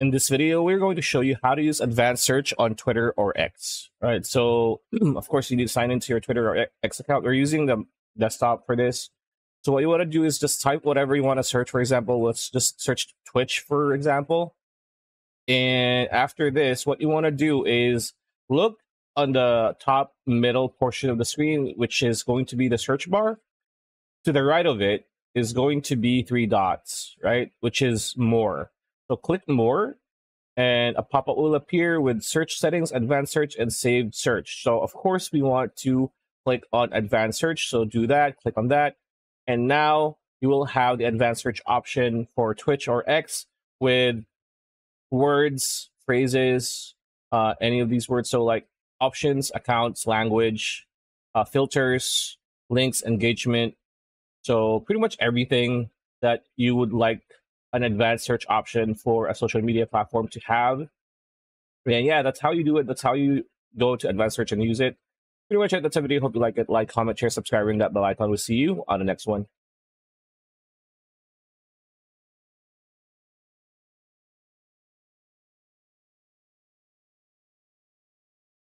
in this video, we're going to show you how to use advanced search on Twitter or X. Right. So, of course, you need to sign into your Twitter or X account. We're using the desktop for this. So, what you want to do is just type whatever you want to search. For example, let's just search Twitch, for example. And after this, what you want to do is look on the top middle portion of the screen, which is going to be the search bar. To the right of it is going to be three dots, right? Which is more. So click more and a pop-up will appear with search settings, advanced search, and saved search. So of course we want to click on advanced search. So do that, click on that. And now you will have the advanced search option for Twitch or X with words, phrases, uh, any of these words. So like options, accounts, language, uh, filters, links, engagement. So pretty much everything that you would like an advanced search option for a social media platform to have. And yeah, that's how you do it. That's how you go to advanced search and use it. Pretty much it. That's a video. Hope you like it. Like, comment, share, subscribe, ring that bell icon. We'll see you on the next one.